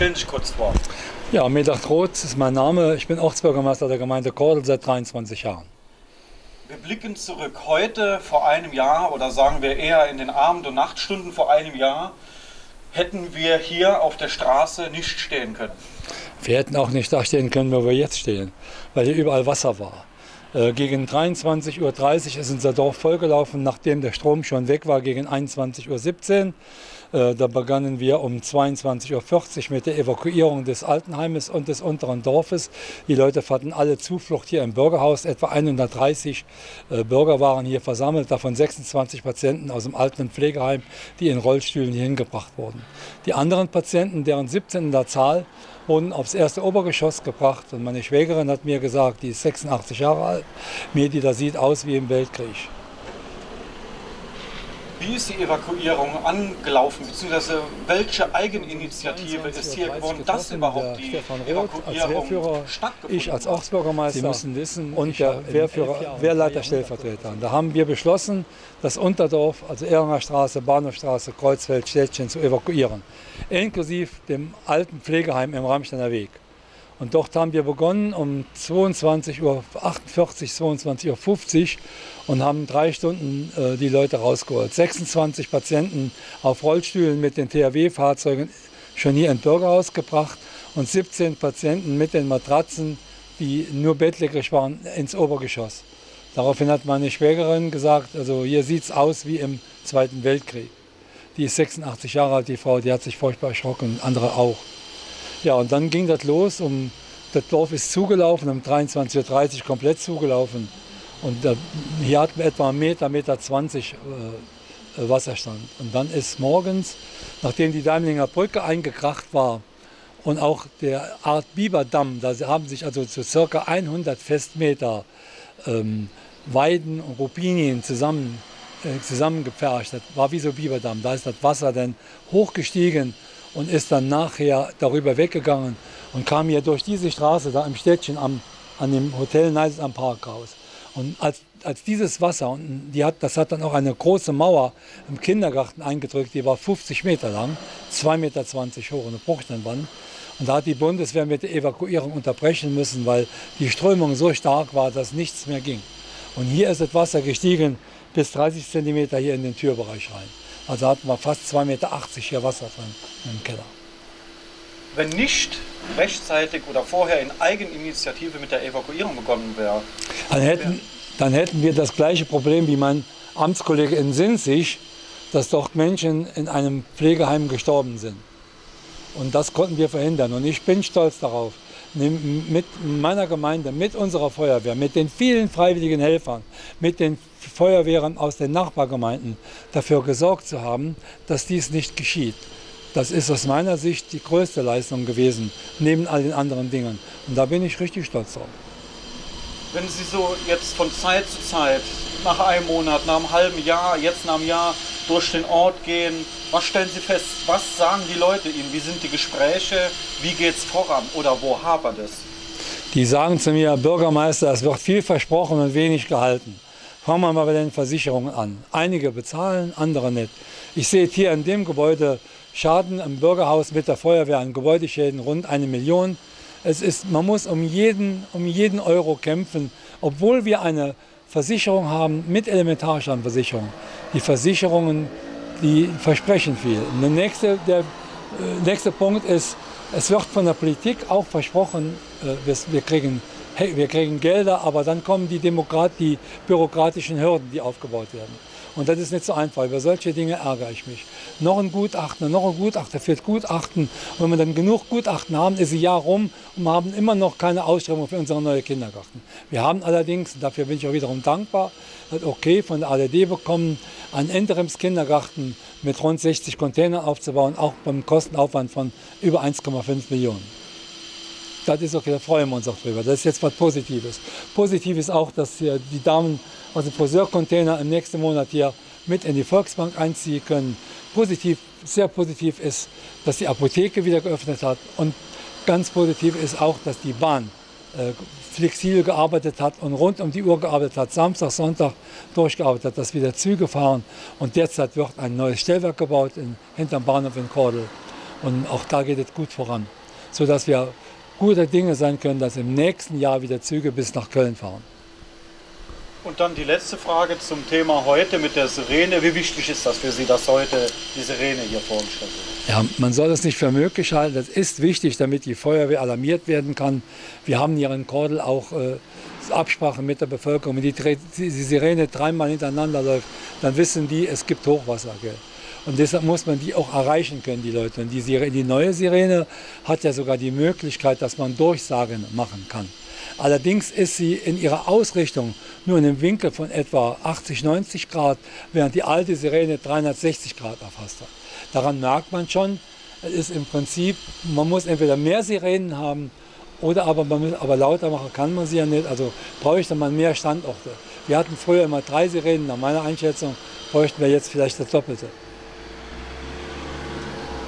Stellen Sie sich kurz vor. Ja, Medach Roth ist mein Name. Ich bin Ortsbürgermeister der Gemeinde Kordel seit 23 Jahren. Wir blicken zurück heute vor einem Jahr oder sagen wir eher in den Abend- und Nachtstunden vor einem Jahr hätten wir hier auf der Straße nicht stehen können. Wir hätten auch nicht da stehen können, wo wir jetzt stehen, weil hier überall Wasser war. Äh, gegen 23.30 Uhr ist unser Dorf vollgelaufen, nachdem der Strom schon weg war, gegen 21.17 Uhr. Äh, da begannen wir um 22.40 Uhr mit der Evakuierung des Altenheimes und des unteren Dorfes. Die Leute fanden alle Zuflucht hier im Bürgerhaus. Etwa 130 äh, Bürger waren hier versammelt, davon 26 Patienten aus dem Alten- Pflegeheim, die in Rollstühlen hier hingebracht wurden. Die anderen Patienten, deren 17 in der Zahl, wurden aufs erste Obergeschoss gebracht. Und meine Schwägerin hat mir gesagt, die ist 86 Jahre alt, mir, die da sieht aus wie im Weltkrieg. Wie ist die Evakuierung angelaufen, beziehungsweise welche Eigeninitiative ist hier geworden, dass überhaupt die Evakuierung stattgefunden Ich als Ortsbürgermeister, Sie müssen wissen, und der Wehrführer, Wehrleiter Stellvertreter. Da haben wir beschlossen, das Unterdorf, also Ehringer Straße, Bahnhofstraße, Kreuzfeld, Städtchen zu evakuieren, inklusive dem alten Pflegeheim im Ramsteiner Weg. Und dort haben wir begonnen um 22.48 Uhr, 22.50 Uhr und haben drei Stunden äh, die Leute rausgeholt. 26 Patienten auf Rollstühlen mit den THW-Fahrzeugen schon hier ins Bürgerhaus gebracht und 17 Patienten mit den Matratzen, die nur bettlägerig waren, ins Obergeschoss. Daraufhin hat meine Schwägerin gesagt, also hier sieht es aus wie im Zweiten Weltkrieg. Die ist 86 Jahre alt, die Frau, die hat sich furchtbar erschrocken, andere auch. Ja, und dann ging das los. Um, das Dorf ist zugelaufen, um 23.30 Uhr komplett zugelaufen. Und äh, hier hatten wir etwa einen Meter, Meter 20 äh, Wasserstand. Und dann ist morgens, nachdem die Daimlinger Brücke eingekracht war und auch der Art Biberdamm, da haben sich also zu circa 100 Festmeter ähm, Weiden und Rupinien zusammen, äh, zusammengepfercht. Das war wie so Biberdamm. Da ist das Wasser dann hochgestiegen und ist dann nachher darüber weggegangen und kam hier durch diese Straße da im Städtchen am, an dem Hotel Neises am Park raus. Und als, als dieses Wasser, und die hat, das hat dann auch eine große Mauer im Kindergarten eingedrückt, die war 50 Meter lang, 2,20 Meter hoch, eine Bruchsteinwand. Und da hat die Bundeswehr mit der Evakuierung unterbrechen müssen, weil die Strömung so stark war, dass nichts mehr ging. Und hier ist das Wasser gestiegen bis 30 Zentimeter hier in den Türbereich rein. Also hatten wir fast 2,80 Meter hier Wasser drin im Keller. Wenn nicht rechtzeitig oder vorher in Eigeninitiative mit der Evakuierung begonnen wäre, dann hätten, dann hätten wir das gleiche Problem wie mein Amtskollege in Sinzig, dass dort Menschen in einem Pflegeheim gestorben sind. Und das konnten wir verhindern. Und ich bin stolz darauf, mit meiner Gemeinde, mit unserer Feuerwehr, mit den vielen freiwilligen Helfern, mit den Feuerwehren aus den Nachbargemeinden dafür gesorgt zu haben, dass dies nicht geschieht. Das ist aus meiner Sicht die größte Leistung gewesen, neben all den anderen Dingen. Und da bin ich richtig stolz drauf. Wenn Sie so jetzt von Zeit zu Zeit, nach einem Monat, nach einem halben Jahr, jetzt nach einem Jahr durch den Ort gehen, was stellen Sie fest? Was sagen die Leute Ihnen? Wie sind die Gespräche? Wie geht es voran? Oder wo hapert es? Die sagen zu mir, Bürgermeister, es wird viel versprochen und wenig gehalten. Fangen wir mal bei den Versicherungen an. Einige bezahlen, andere nicht. Ich sehe hier in dem Gebäude Schaden im Bürgerhaus mit der Feuerwehr an Gebäudeschäden rund eine Million. Es ist, man muss um jeden, um jeden Euro kämpfen, obwohl wir eine Versicherung haben mit Elementarschadenversicherung. Die Versicherungen die versprechen viel. Der nächste, der äh, nächste Punkt ist, es wird von der Politik auch versprochen, äh, wir, kriegen, wir kriegen Gelder, aber dann kommen die, Demokrat, die bürokratischen Hürden, die aufgebaut werden. Und das ist nicht so einfach. Über solche Dinge ärgere ich mich. Noch ein Gutachten, noch ein Gutachter führt Gutachten. Und wenn wir dann genug Gutachten haben, ist ein Jahr rum und wir haben immer noch keine Ausschreibung für unseren neuen Kindergarten. Wir haben allerdings, dafür bin ich auch wiederum dankbar, das okay von der ADD bekommen, einen Interimskindergarten mit rund 60 Containern aufzubauen, auch beim Kostenaufwand von über 1,5 Millionen. Das ist okay, da freuen wir uns auch drüber. Das ist jetzt was Positives. Positiv ist auch, dass die Damen aus dem Friseurcontainer im nächsten Monat hier mit in die Volksbank einziehen können. Positiv, sehr positiv ist, dass die Apotheke wieder geöffnet hat. Und ganz positiv ist auch, dass die Bahn äh, flexibel gearbeitet hat und rund um die Uhr gearbeitet hat, Samstag, Sonntag durchgearbeitet hat, dass wieder Züge fahren. Und derzeit wird ein neues Stellwerk gebaut in, hinterm Bahnhof in Kordel. Und auch da geht es gut voran, sodass wir gute Dinge sein können, dass im nächsten Jahr wieder Züge bis nach Köln fahren. Und dann die letzte Frage zum Thema heute mit der Sirene. Wie wichtig ist das für Sie, dass heute die Sirene hier vor uns steht? Ja, man soll das nicht für möglich halten. Das ist wichtig, damit die Feuerwehr alarmiert werden kann. Wir haben hier in Kordel auch äh, Absprache mit der Bevölkerung. Wenn die, die, Sirene dreimal hintereinander läuft, dann wissen die, es gibt Hochwasser. Gell? Und deshalb muss man die auch erreichen können, die Leute. Und die, Sirene, die neue Sirene hat ja sogar die Möglichkeit, dass man Durchsagen machen kann. Allerdings ist sie in ihrer Ausrichtung nur in einem Winkel von etwa 80, 90 Grad, während die alte Sirene 360 Grad erfasst hat. Daran merkt man schon, es ist im Prinzip, man muss entweder mehr Sirenen haben oder aber, man aber lauter machen kann man sie ja nicht. Also bräuchte man mehr Standorte. Wir hatten früher immer drei Sirenen, nach meiner Einschätzung bräuchten wir jetzt vielleicht das Doppelte.